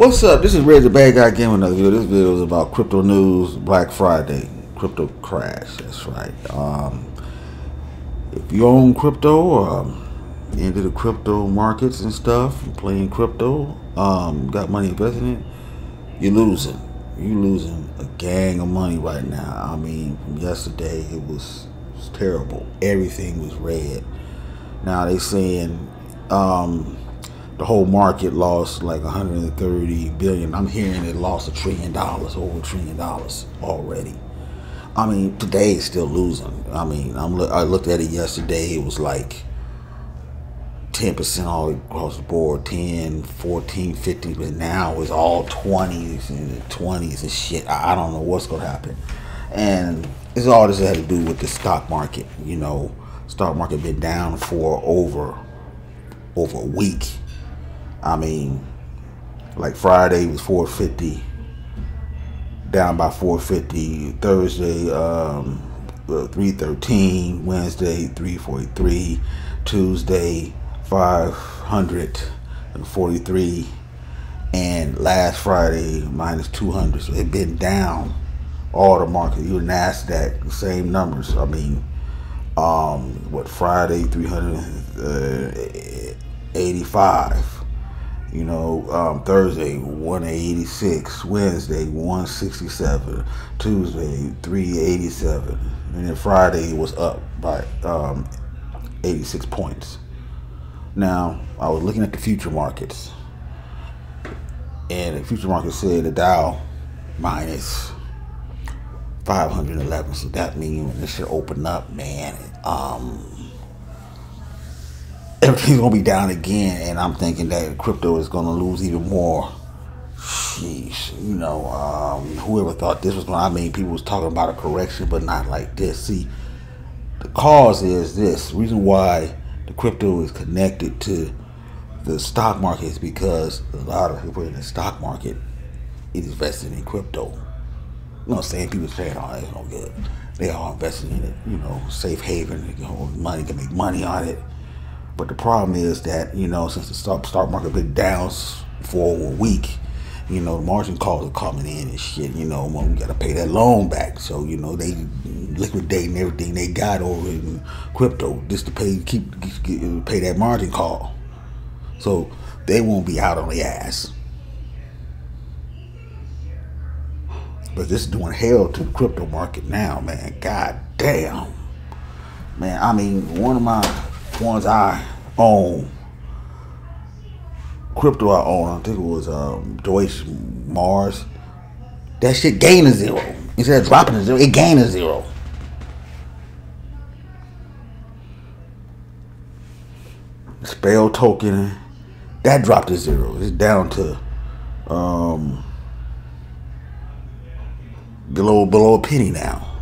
What's up? This is Reg the Bad Guy again with another video. This video is about crypto news, Black Friday, crypto crash. That's right. Um, if you own crypto, um, into the crypto markets and stuff, playing crypto, um, got money invested in it, you're losing. You're losing a gang of money right now. I mean, from yesterday, it was, it was terrible. Everything was red. Now they saying um, the whole market lost like 130 billion. I'm hearing it lost a trillion dollars, over a trillion dollars already. I mean, today it's still losing. I mean, I'm I looked at it yesterday. It was like 10% all across the board, 10, 14, 15, but now it's all 20s and 20s and shit. I, I don't know what's going to happen. And it's all this had to do with the stock market. You know, stock market been down for over over a week. I mean, like Friday was 450, down by 450. Thursday, um, 313. Wednesday, 343. Tuesday, 543. And last Friday, minus 200. So it been down all the market. Even NASDAQ, the same numbers. I mean, um, what, Friday, 385. You know, um, Thursday 186, Wednesday 167, Tuesday 387, and then Friday was up by um, 86 points. Now, I was looking at the future markets, and the future market said the Dow minus 511. So that means when this should open up, man, um, everything's gonna be down again, and I'm thinking that crypto is gonna lose even more. Sheesh, you know, um, whoever thought this was gonna? I mean, people was talking about a correction, but not like this. See, the cause is this. Reason why the crypto is connected to the stock market is because a lot of people in the stock market is invested in crypto. You know, saying people saying, "Oh, it's no good." They all invested in it. You know, safe haven. You know, money can make money on it. But the problem is that, you know, since the stock, stock market been down for a week, you know, the margin calls are coming in and shit, you know, we got to pay that loan back. So, you know, they liquidating everything they got over in crypto just to pay, keep, keep pay that margin call. So they won't be out on the ass. But this is doing hell to the crypto market now, man. God damn. Man, I mean, one of my ones I own, crypto I own, I think it was um, Dogelon Mars. That shit gained a zero. Instead of dropping a zero, it gained a zero. Spell token, that dropped a zero. It's down to um, below below a penny now.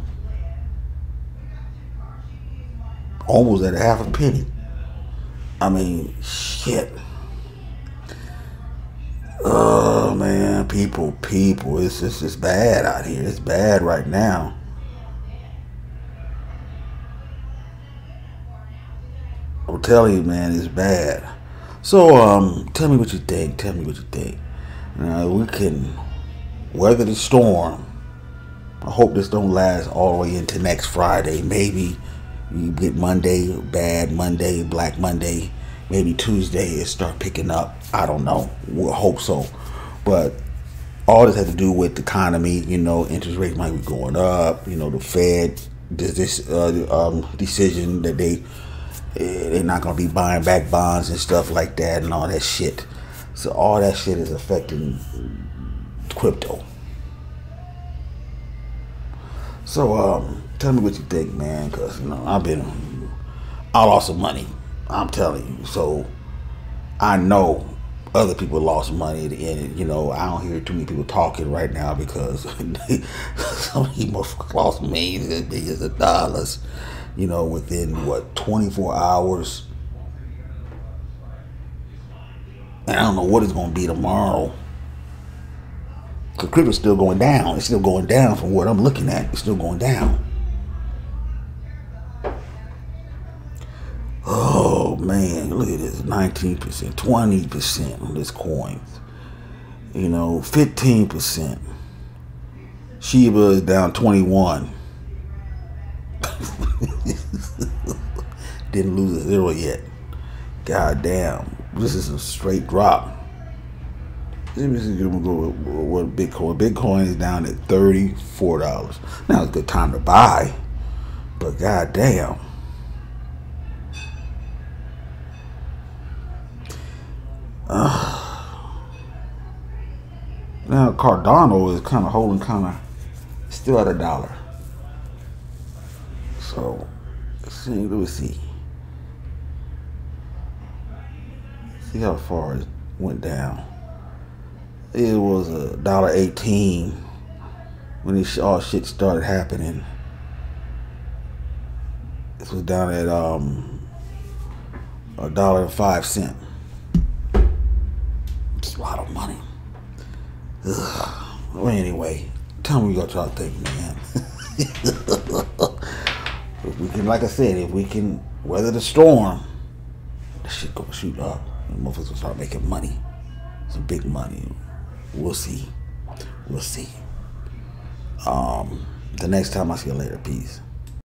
Almost at a half a penny. I mean, shit. Oh man, people, people, it's just it's bad out here. It's bad right now. I'm telling you, man, it's bad. So, um, tell me what you think. Tell me what you think. Now we can weather the storm. I hope this don't last all the way into next Friday. Maybe you get Monday, bad Monday, Black Monday. Maybe Tuesday it start picking up. I don't know. We'll hope so. But all this has to do with the economy. You know, interest rates might be going up. You know, the Fed does this uh, um, decision that they eh, they're not gonna be buying back bonds and stuff like that and all that shit. So all that shit is affecting crypto. So um, tell me what you think, man, because you know I've been I lost some money. I'm telling you. So I know other people lost money end. You know, I don't hear too many people talking right now because some people lost millions and millions of dollars. You know, within what 24 hours. And I don't know what it's going to be tomorrow. Because crypto's still going down. It's still going down from what I'm looking at. It's still going down. Oh man, look at this 19%, 20% on this coin. You know, 15%. Shiba is down 21. Didn't lose a zero yet. God damn. This is a straight drop. Let me see go what Bitcoin. Bitcoin is down at thirty-four dollars. Now it's a good time to buy, but god damn. Uh, now Cardano is kind of holding, kind of still at a dollar. So, let's see. Let me see. See how far it went down. It was a dollar eighteen when this all shit started happening. This was down at um a dollar and five cent. It's a lot of money. Ugh. Well, anyway, tell me what y'all think, man. if we can, like I said, if we can weather the storm, the shit gonna shoot up. And motherfuckers will start making money. Some big money. We'll see. We'll see. Um, the next time I see you later. Peace.